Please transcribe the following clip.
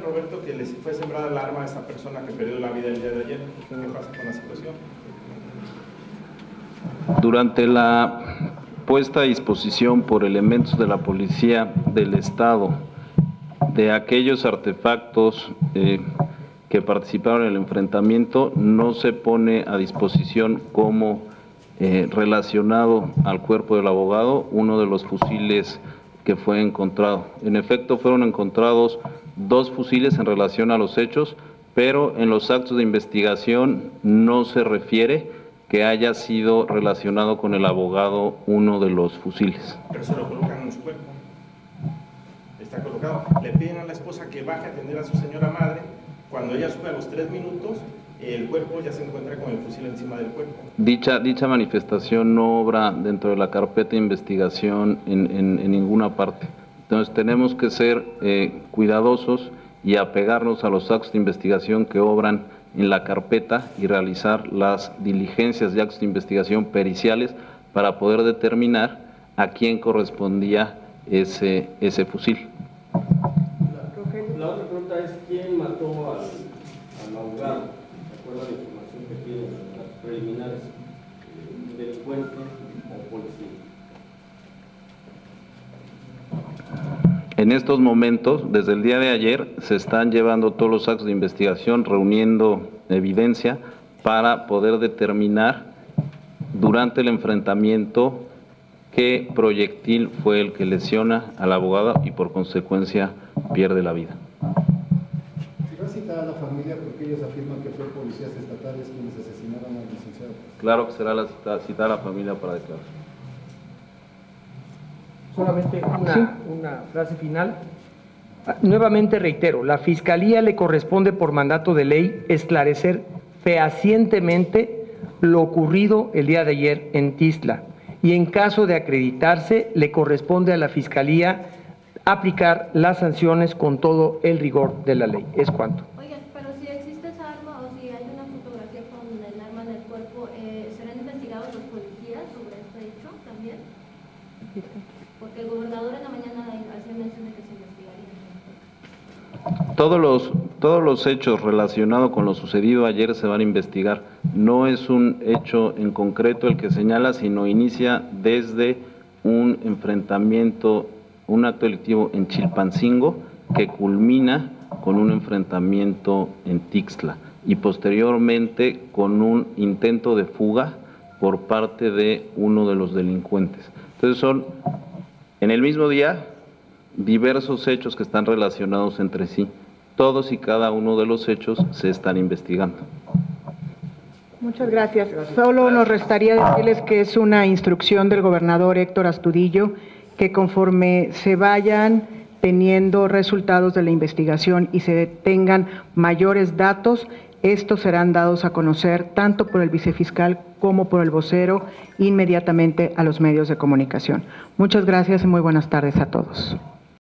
Roberto, que les fue sembrada el arma a esta persona que perdió la vida el día de ayer. ¿Qué pasa con la situación? Durante la puesta a disposición por elementos de la Policía del Estado de aquellos artefactos eh, que participaron en el enfrentamiento, no se pone a disposición como eh, relacionado al cuerpo del abogado uno de los fusiles que fue encontrado. En efecto, fueron encontrados dos fusiles en relación a los hechos, pero en los actos de investigación no se refiere que haya sido relacionado con el abogado uno de los fusiles. Pero se lo colocan en su cuerpo. Está colocado. Le piden a la esposa que baje a atender a su señora madre. Cuando ella sube a los tres minutos, el cuerpo ya se encuentra con el fusil encima del cuerpo. Dicha, dicha manifestación no obra dentro de la carpeta de investigación en, en, en ninguna parte. Entonces tenemos que ser eh, cuidadosos y apegarnos a los actos de investigación que obran en la carpeta y realizar las diligencias de actos de investigación periciales para poder determinar a quién correspondía ese, ese fusil. La otra pregunta es, ¿quién mató al, al abogado? ¿De acuerdo a la información que tienen las preliminares? eh, ¿Delincuente o policía? En estos momentos, desde el día de ayer, se están llevando todos los actos de investigación, reuniendo evidencia para poder determinar durante el enfrentamiento qué proyectil fue el que lesiona al abogado y por consecuencia pierde la vida. ¿Se va a citar a la familia porque ellos afirman que fue policías estatales quienes asesinaron al licenciado? Claro que será la cita, citar a la familia para declarar. Solamente una, una frase final. Ah, Nuevamente reitero, la Fiscalía le corresponde por mandato de ley esclarecer fehacientemente lo ocurrido el día de ayer en Tistla y en caso de acreditarse le corresponde a la Fiscalía aplicar las sanciones con todo el rigor de la ley. Es cuanto. Pero si existe esa arma o si hay una fotografía con el arma en el cuerpo, eh, ¿serán investigados los policías sobre este hecho también? Porque el gobernador en la mañana hacía mención de que se investigaría. Todos los, todos los hechos relacionados con lo sucedido ayer se van a investigar. No es un hecho en concreto el que señala, sino inicia desde un enfrentamiento, un acto delictivo en Chilpancingo que culmina con un enfrentamiento en Tixla y posteriormente con un intento de fuga por parte de uno de los delincuentes. Entonces son en el mismo día diversos hechos que están relacionados entre sí. Todos y cada uno de los hechos se están investigando. Muchas gracias. Solo nos restaría decirles que es una instrucción del gobernador Héctor Astudillo que conforme se vayan teniendo resultados de la investigación y se tengan mayores datos, estos serán dados a conocer tanto por el vicefiscal como por el vocero inmediatamente a los medios de comunicación. Muchas gracias y muy buenas tardes a todos.